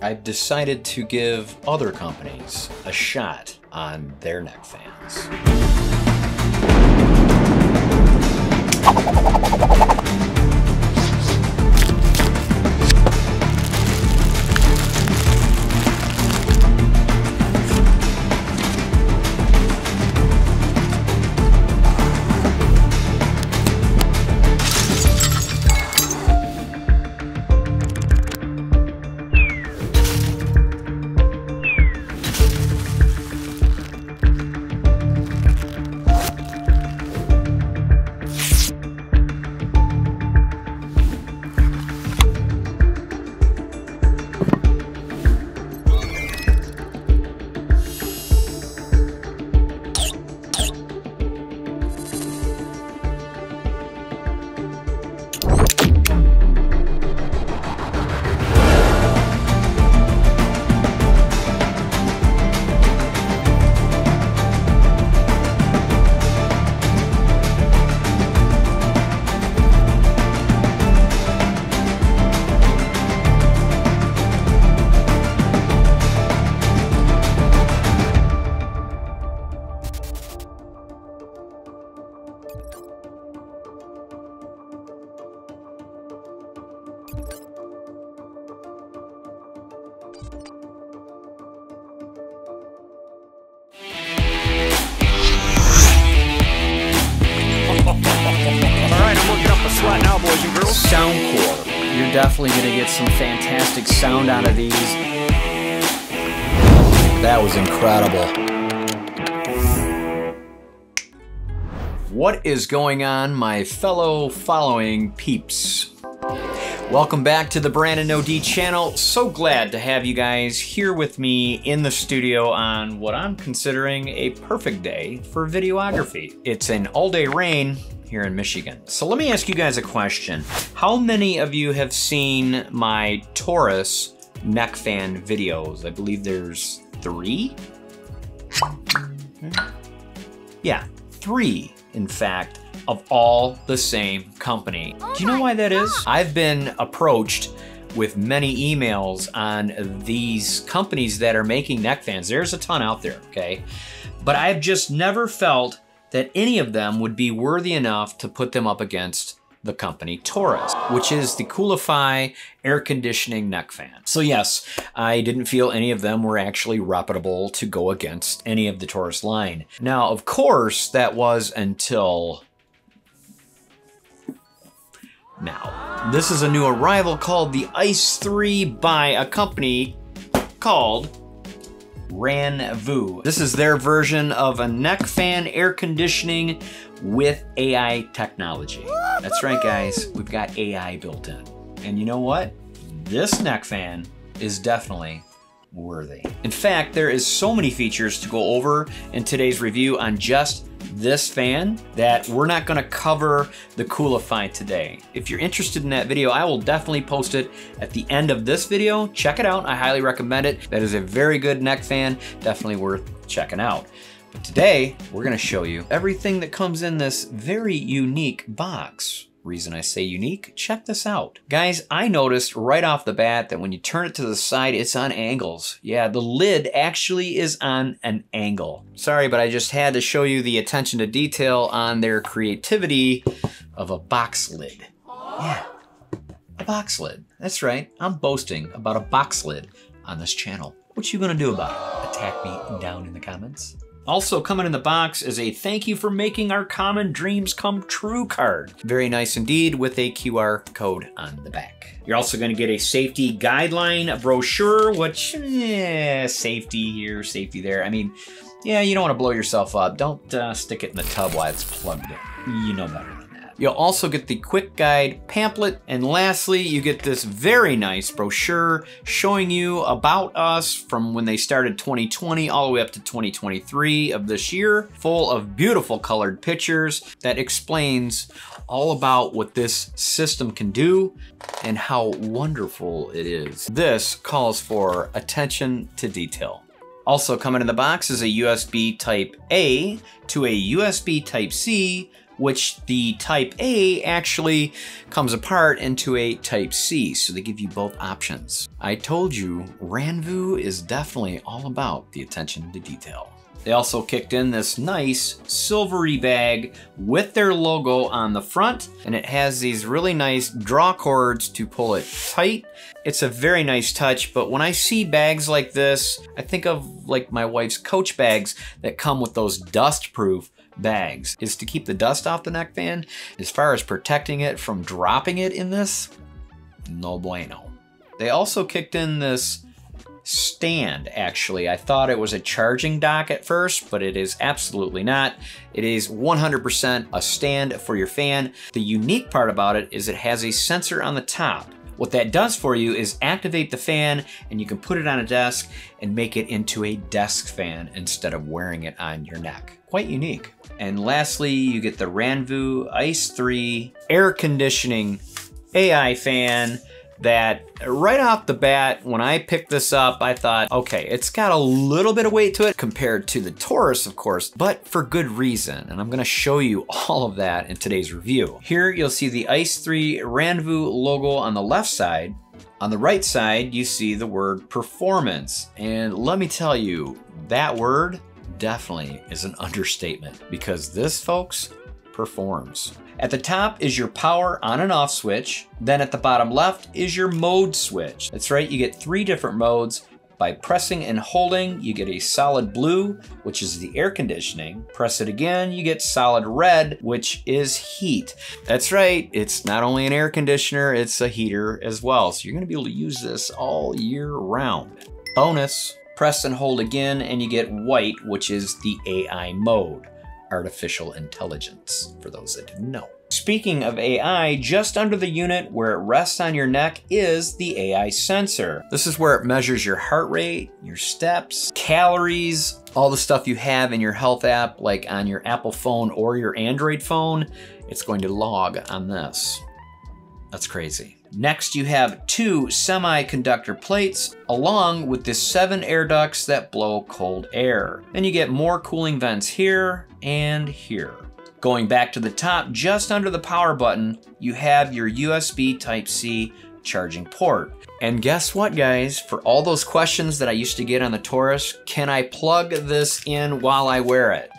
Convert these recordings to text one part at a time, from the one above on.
I've decided to give other companies a shot on their neck fans. Soundcore. You're definitely going to get some fantastic sound out of these. That was incredible. What is going on, my fellow following peeps? Welcome back to the Brannon OD channel. So glad to have you guys here with me in the studio on what I'm considering a perfect day for videography. It's an all-day rain here in Michigan. So let me ask you guys a question. How many of you have seen my Torras neck fan videos? I believe there's three? Hmm. Yeah, three, in fact, of all the same company. Oh Do you know why that is? I've been approached with many emails on these companies that are making neck fans. There's a ton out there, okay? But I've just never felt that any of them would be worthy enough to put them up against the company Torras, which is the Coolify air conditioning neck fan. So yes, I didn't feel any of them were actually reputable to go against any of the Torras line. Now, of course, that was until now. This is a new arrival called the Ice 3 by a company called Ranvoo. This is their version of a neck fan air conditioning with AI technology. That's right, guys. We've got AI built in. And you know what? This neck fan is definitely worthy. In fact, there is so many features to go over in today's review on just this fan that we're not gonna cover the Coolify today. If you're interested in that video, I will definitely post it at the end of this video. Check it out, I highly recommend it. That is a very good neck fan, definitely worth checking out. But today, we're gonna show you everything that comes in this very unique box. Reason I say unique, check this out. Guys, I noticed right off the bat that when you turn it to the side, it's on angles. Yeah, the lid actually is on an angle. Sorry, but I just had to show you the attention to detail on their creativity of a box lid. Yeah, a box lid. That's right, I'm boasting about a box lid on this channel. What you gonna do about it? Attack me down in the comments? Also coming in the box is a thank you for making our common dreams come true card. Very nice indeed with a QR code on the back. You're also gonna get a safety guideline brochure, which, eh, safety here, safety there. I mean, yeah, you don't wanna blow yourself up. Don't uh, stick it in the tub while it's plugged in. You know better You'll also get the quick guide pamphlet. And lastly, you get this very nice brochure showing you about us from when they started 2020 all the way up to 2023 of this year, full of beautiful colored pictures that explains all about what this system can do and how wonderful it is. This calls for attention to detail. Also coming in the box is a USB type A to a USB type C which the Type A actually comes apart into a Type C, so they give you both options. I told you, Ranvoo is definitely all about the attention to detail. They also kicked in this nice silvery bag with their logo on the front, and it has these really nice draw cords to pull it tight. It's a very nice touch, but when I see bags like this, I think of like my wife's Coach bags that come with those dust-proof bags, is to keep the dust off the neck fan. As far as protecting it from dropping it in this, no bueno. They also kicked in this stand, actually. I thought it was a charging dock at first, but it is absolutely not. It is 100% a stand for your fan. The unique part about it is it has a sensor on the top. What that does for you is activate the fan and you can put it on a desk and make it into a desk fan instead of wearing it on your neck. Quite unique. And lastly, you get the Ranvoo Ice 3 air conditioning AI fan that right off the bat, when I picked this up, I thought, okay, it's got a little bit of weight to it compared to the Torras, of course, but for good reason. And I'm gonna show you all of that in today's review. Here you'll see the Ice 3 Ranvoo logo on the left side. On the right side, you see the word performance. And let me tell you, that word definitely is an understatement because this, folks, performs. At the top is your power on and off switch. Then at the bottom left is your mode switch. That's right, you get three different modes. By pressing and holding, you get a solid blue, which is the air conditioning. Press it again, you get solid red, which is heat. That's right, it's not only an air conditioner, it's a heater as well. So you're gonna be able to use this all year round. Bonus, press and hold again, and you get white, which is the AI mode artificial intelligence, for those that didn't know. Speaking of AI, just under the unit where it rests on your neck is the AI sensor. This is where it measures your heart rate, your steps, calories, all the stuff you have in your health app, like on your Apple phone or your Android phone. It's going to log on this. That's crazy. Next, you have two semiconductor plates along with the seven air ducts that blow cold air. Then you get more cooling vents here and here. Going back to the top, just under the power button, you have your USB Type-C charging port. And guess what, guys? For all those questions that I used to get on the Torras, can I plug this in while I wear it?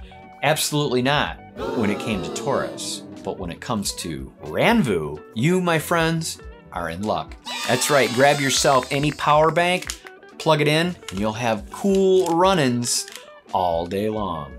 Absolutely not when it came to Torras. But when it comes to Ranvoo, you, my friends, are in luck. That's right, grab yourself any power bank, plug it in, and you'll have cool run-ins all day long.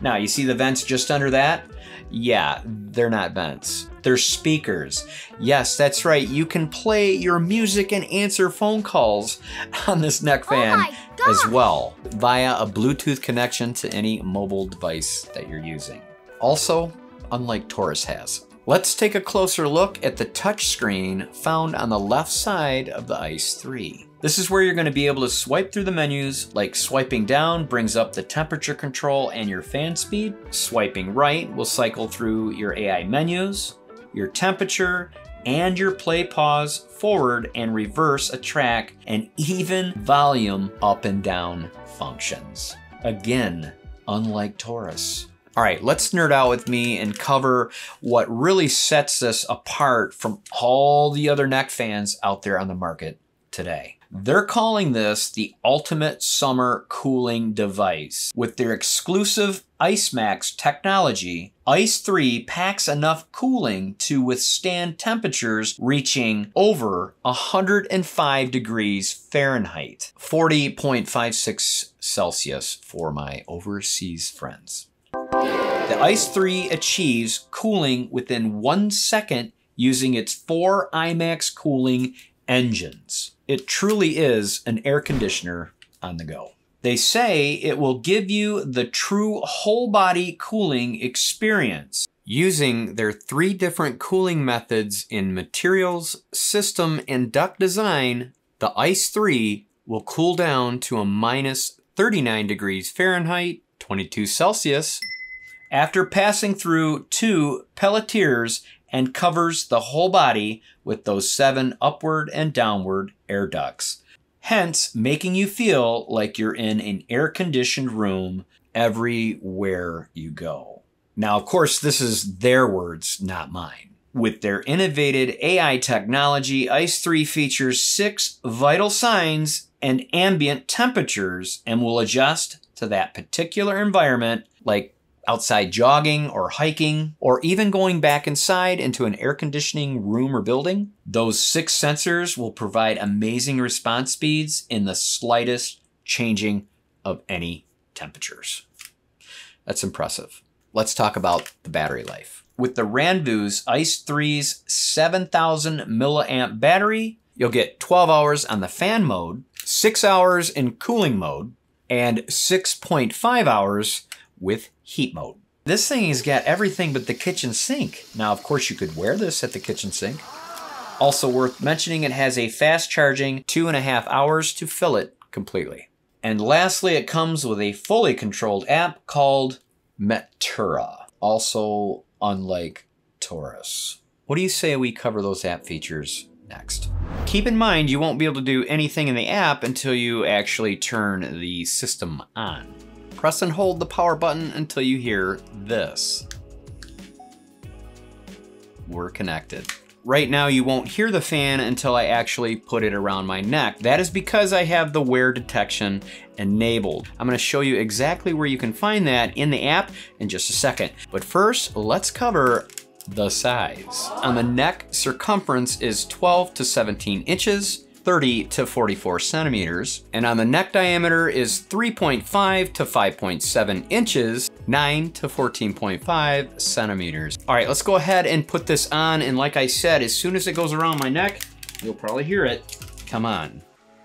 Now, you see the vents just under that? Yeah, they're not vents. They're speakers. Yes, that's right. You can play your music and answer phone calls on this neck oh fan oh as well via a Bluetooth connection to any mobile device that you're using. Also, unlike Torras has. Let's take a closer look at the touchscreen found on the left side of the ICE 3. This is where you're going to be able to swipe through the menus, like swiping down brings up the temperature control and your fan speed. Swiping right will cycle through your AI menus, your temperature, and your play pause forward and reverse a track, and even volume up and down functions. Again, unlike Torras. All right, let's nerd out with me and cover what really sets this apart from all the other neck fans out there on the market today. They're calling this the ultimate summer cooling device. With their exclusive IceMax technology, Ice 3 packs enough cooling to withstand temperatures reaching over 105 degrees Fahrenheit, 40.56 Celsius for my overseas friends. The Ice 3 achieves cooling within one second using its four IceMax cooling engines. It truly is an air conditioner on the go. They say it will give you the true whole body cooling experience. Using their three different cooling methods in materials, system, and duct design, the Ice 3 will cool down to a minus 39 degrees Fahrenheit, 22 Celsius, after passing through two Peltiers and covers the whole body with those seven upward and downward air ducts, hence making you feel like you're in an air-conditioned room everywhere you go. Now, of course, this is their words, not mine. With their innovative AI technology, ICE 3 features six vital signs and ambient temperatures and will adjust to that particular environment, like outside jogging or hiking, or even going back inside into an air conditioning room or building. Those six sensors will provide amazing response speeds in the slightest changing of any temperatures. That's impressive. Let's talk about the battery life. With the Ranvoos ICE 3's 7000 milliamp battery, you'll get 12 hours on the fan mode, 6 hours in cooling mode, and 6.5 hours with heat mode. This thing has got everything but the kitchen sink. Now, of course, you could wear this at the kitchen sink. Also worth mentioning, it has a fast charging two and a half hours to fill it completely. And lastly, it comes with a fully controlled app called Metura, also unlike Torras. What do you say we cover those app features next? Keep in mind, you won't be able to do anything in the app until you actually turn the system on. Press and hold the power button until you hear this. We're connected. Right now you won't hear the fan until I actually put it around my neck. That is because I have the wear detection enabled. I'm gonna show you exactly where you can find that in the app in just a second. But first, let's cover the size. Um, On the neck, circumference is 12 to 17 inches. 30 to 44 centimeters, and on the neck diameter is 3.5 to 5.7 inches, 9 to 14.5 centimeters. All right, let's go ahead and put this on, and like I said, as soon as it goes around my neck, you'll probably hear it. Come on.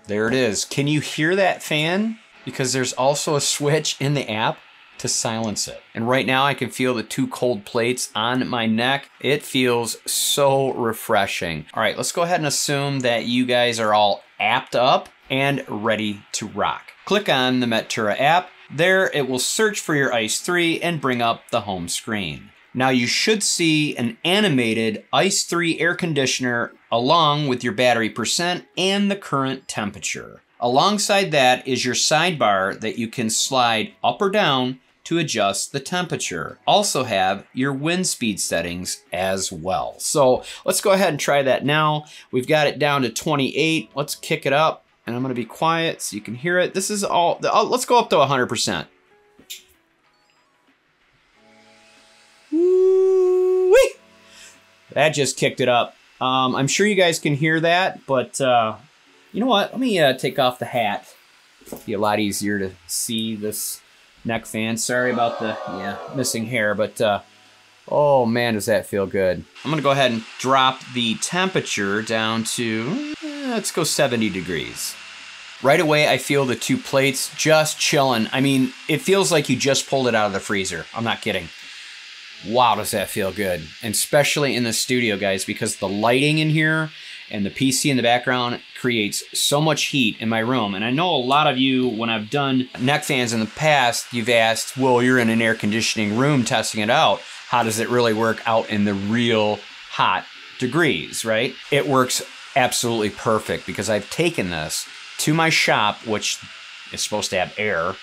There it is. Can you hear that fan? Because there's also a switch in the app to silence it. And right now I can feel the two cold plates on my neck. It feels so refreshing. All right, let's go ahead and assume that you guys are all apped up and ready to rock. Click on the Metura app. There it will search for your ICE 3 and bring up the home screen. Now you should see an animated ICE 3 air conditioner along with your battery percent and the current temperature. Alongside that is your sidebar that you can slide up or down to adjust the temperature. Also have your wind speed settings as well. So let's go ahead and try that now. We've got it down to 28. Let's kick it up and I'm gonna be quiet so you can hear it. This is all, oh, let's go up to 100%. Woo-wee! That just kicked it up. Um, I'm sure you guys can hear that, but uh, you know what? Let me uh, take off the hat. Be a lot easier to see this neck fan. Sorry about the yeah missing hair, but uh, oh man, does that feel good. I'm gonna go ahead and drop the temperature down to, eh, let's go 70 degrees. Right away, I feel the two plates just chilling. I mean, it feels like you just pulled it out of the freezer. I'm not kidding. Wow, does that feel good. And especially in the studio, guys, because the lighting in here and the PC in the background creates so much heat in my room. And I know a lot of you, when I've done neck fans in the past, you've asked, well, you're in an air conditioning room testing it out. How does it really work out in the real hot degrees, right? It works absolutely perfect because I've taken this to my shop, which is supposed to have air,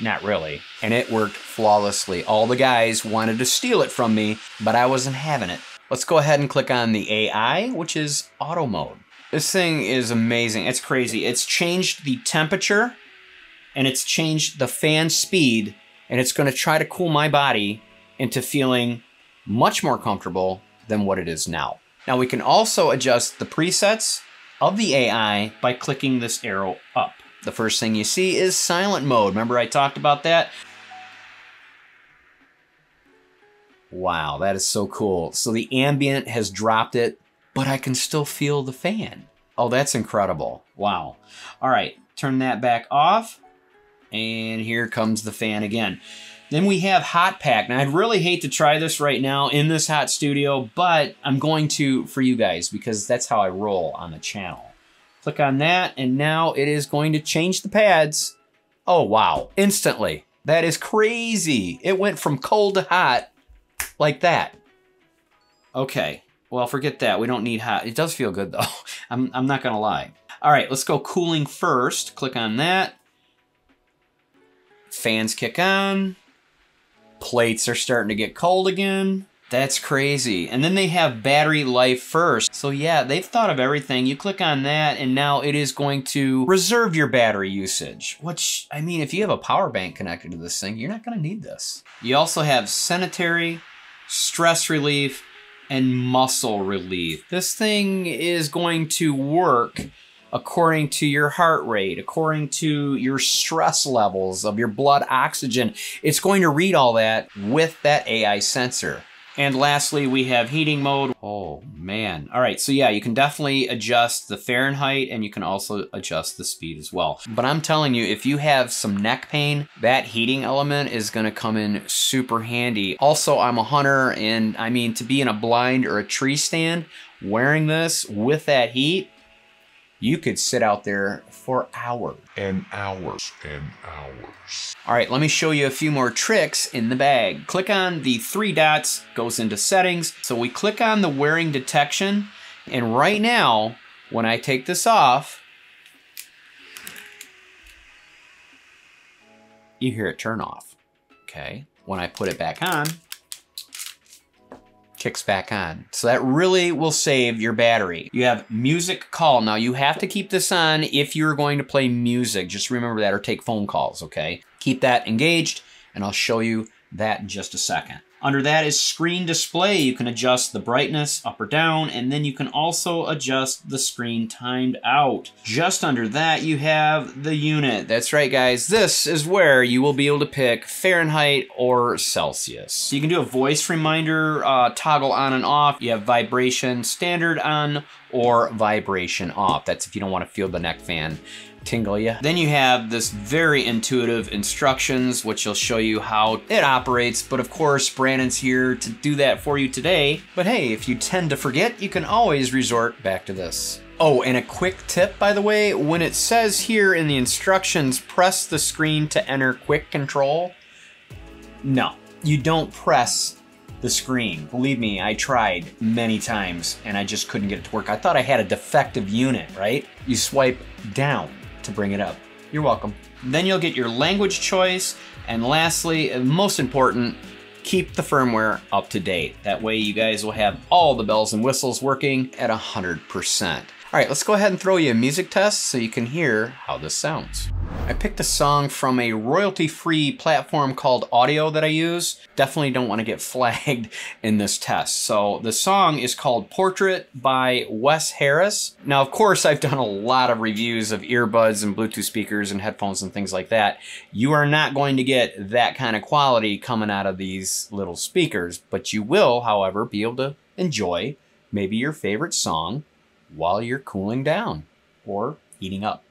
not really, and it worked flawlessly. All the guys wanted to steal it from me, but I wasn't having it. Let's go ahead and click on the AI, which is auto mode. This thing is amazing. It's crazy. It's changed the temperature and it's changed the fan speed and it's going to try to cool my body into feeling much more comfortable than what it is now. Now we can also adjust the presets of the AI by clicking this arrow up. The first thing you see is silent mode. Remember I talked about that? Wow, that is so cool. So the ambient has dropped it, but I can still feel the fan. Oh, that's incredible. Wow. All right, turn that back off. And here comes the fan again. Then we have Hot Pack. Now, I'd really hate to try this right now in this hot studio, but I'm going to for you guys because that's how I roll on the channel. Click on that, and now it is going to change the pads. Oh, wow. Instantly. That is crazy. It went from cold to hot like that. Okay, well, forget that. We don't need hot. It does feel good, though. I'm, I'm not to lie. All right, let's go cooling first. Click on that. Fans kick on. plates are starting to get cold again. That's crazy. And then they have battery life first. So yeah, they've thought of everything. You click on that and now it is going to reserve your battery usage. Which, I mean, if you have a power bank connected to this thing, you're not gonna need this. You also have sanitary, stress relief, and muscle relief. This thing is going to work according to your heart rate, according to your stress levels of your blood oxygen. It's going to read all that with that AI sensor. And lastly, we have heating mode. Oh man. All right, so yeah, you can definitely adjust the Fahrenheit and you can also adjust the speed as well. But I'm telling you, if you have some neck pain, that heating element is gonna come in super handy. Also, I'm a hunter and I mean, to be in a blind or a tree stand, wearing this with that heat, you could sit out there for hours. And hours and hours. All right, let me show you a few more tricks in the bag. Click on the three dots, goes into settings. So we click on the wearing detection, and right now, when I take this off, you hear it turn off, okay? When I put it back on, kicks back on. So that really will save your battery. You have music call. Now you have to keep this on if you're going to play music. Just remember that or take phone calls, okay? Keep that engaged and I'll show you that in just a second. Under that is screen display. You can adjust the brightness up or down, and then you can also adjust the screen timed out. Just under that, you have the unit. That's right, guys. This is where you will be able to pick Fahrenheit or Celsius. You can do a voice reminder, uh, toggle on and off. You have vibration standard on or vibration off. That's if you don't want to feel the neck fan tingle you. Then you have this very intuitive instructions, which will show you how it operates. But of course, Brannon's here to do that for you today. But hey, if you tend to forget, you can always resort back to this. Oh, and a quick tip, by the way, when it says here in the instructions, press the screen to enter quick control, no, you don't press the screen. Believe me, I tried many times and I just couldn't get it to work. I thought I had a defective unit, right? You swipe down to bring it up. You're welcome. Then you'll get your language choice. And lastly, and most important, keep the firmware up to date. That way you guys will have all the bells and whistles working at 100%. All right, let's go ahead and throw you a music test so you can hear how this sounds. I picked a song from a royalty-free platform called Audiio that I use. Definitely don't want to get flagged in this test. So the song is called Portrait by Wes Harris. Now, of course, I've done a lot of reviews of earbuds and Bluetooth speakers and headphones and things like that. You are not going to get that kind of quality coming out of these little speakers, but you will, however, be able to enjoy maybe your favorite song while you're cooling down or heating up.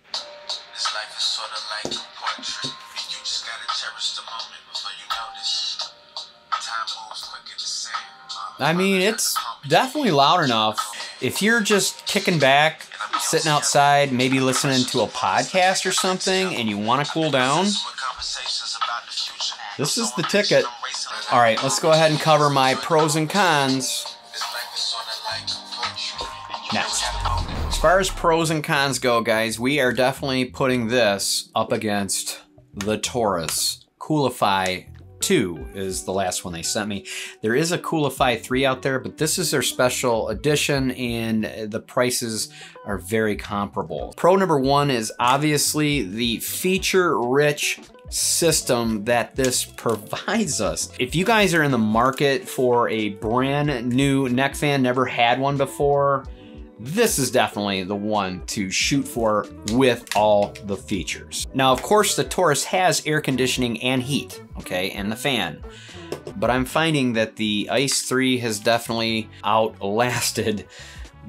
I mean, it's definitely loud enough. If you're just kicking back, sitting outside, maybe listening to a podcast or something, and you want to cool down, this is the ticket. All right, let's go ahead and cover my pros and cons next. As far as pros and cons go, guys, we are definitely putting this up against the Torras. Coolify 2 is the last one they sent me. There is a Coolify 3 out there, but this is their special edition and the prices are very comparable. Pro number one is obviously the feature-rich system that this provides us. If you guys are in the market for a brand new neck fan, never had one before, this is definitely the one to shoot for with all the features. Now, of course, the Torras has air conditioning and heat, okay, and the fan. But I'm finding that the Ice 3 has definitely outlasted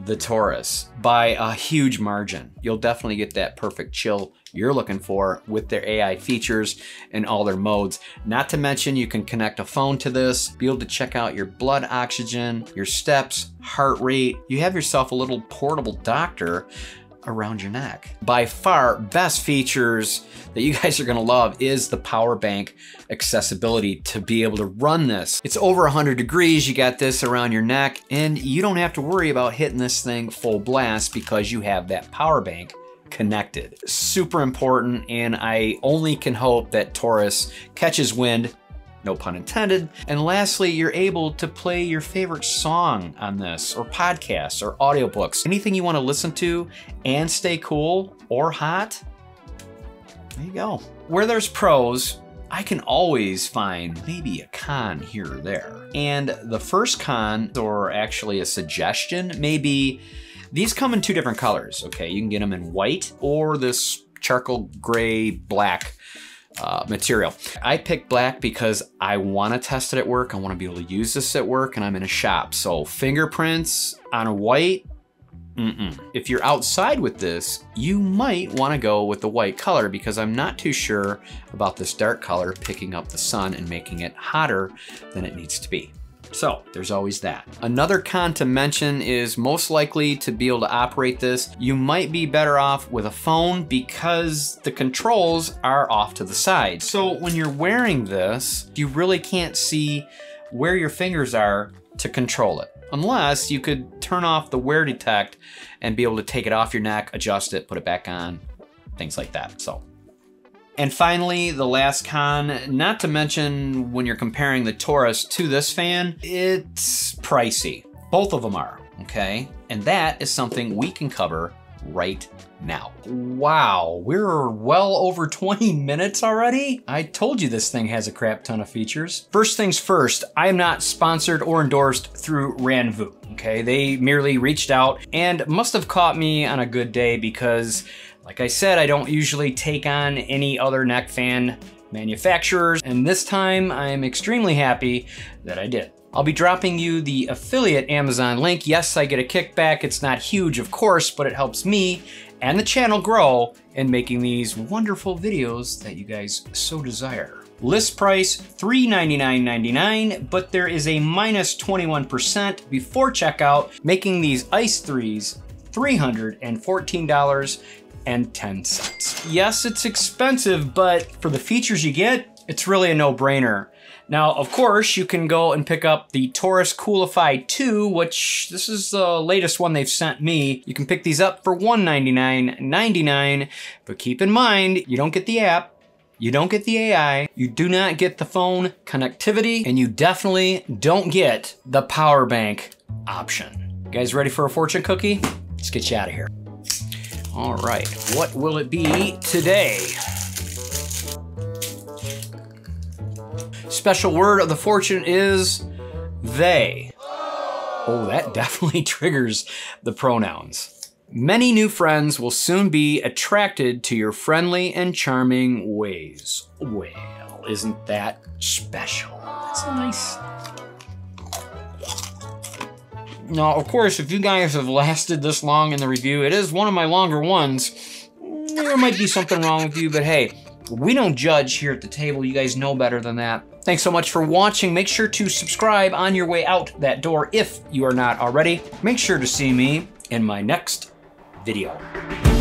the Torras by a huge margin. You'll definitely get that perfect chill you're looking for with their AI features and all their modes. Not to mention you can connect a phone to this, be able to check out your blood oxygen, your steps, heart rate. You have yourself a little portable doctor around your neck. By far, best features that you guys are gonna love is the power bank accessibility to be able to run this. It's over 100 degrees, you got this around your neck, and you don't have to worry about hitting this thing full blast because you have that power bank connected. Super important, and I only can hope that Torras catches wind no pun intended. And lastly, you're able to play your favorite song on this, or podcasts, or audiobooks. Anything you want to listen to and stay cool or hot, there you go. Where there's pros, I can always find maybe a con here or there. And the first con, or actually a suggestion, maybe these come in two different colors, okay? You can get them in white or this charcoal gray black uh, material. I picked black because I want to test it at work. I want to be able to use this at work and I'm in a shop. So fingerprints on a white, Mm-mm. If you're outside with this, you might want to go with the white color because I'm not too sure about this dark color picking up the sun and making it hotter than it needs to be. So there's always that. Another con to mention is most likely to be able to operate this, you might be better off with a phone because the controls are off to the side. So when you're wearing this, you really can't see where your fingers are to control it. Unless you could turn off the wear detect and be able to take it off your neck, adjust it, put it back on, things like that. So and finally, the last con, not to mention when you're comparing the Torras to this fan, it's pricey. Both of them are, okay? And that is something we can cover right now. Wow, we're well over 20 minutes already? I told you this thing has a crap ton of features. First things first, I am not sponsored or endorsed through Ranvoo, okay? They merely reached out and must have caught me on a good day because like I said, I don't usually take on any other neck fan manufacturers, and this time I'm extremely happy that I did. I'll be dropping you the affiliate Amazon link. Yes, I get a kickback. It's not huge, of course, but it helps me and the channel grow in making these wonderful videos that you guys so desire. List price $399.99, but there is a minus 21% before checkout, making these Ice 3s $314 and 10 cents. Yes, it's expensive, but for the features you get, it's really a no-brainer. Now, of course, you can go and pick up the Torras Coolify 2, which this is the latest one they've sent me. You can pick these up for $199.99, but keep in mind, you don't get the app, you don't get the AI, you do not get the phone connectivity, and you definitely don't get the power bank option. You guys ready for a fortune cookie? Let's get you out of here. All right, what will it be today? Special word of the fortune is they. Oh, that definitely triggers the pronouns. Many new friends will soon be attracted to your friendly and charming ways. Well, isn't that special? That's nice. Now, of course, if you guys have lasted this long in the review, it is one of my longer ones. There might be something wrong with you, but hey, we don't judge here at the table. You guys know better than that. Thanks so much for watching. Make sure to subscribe on your way out that door if you are not already. Make sure to see me in my next video.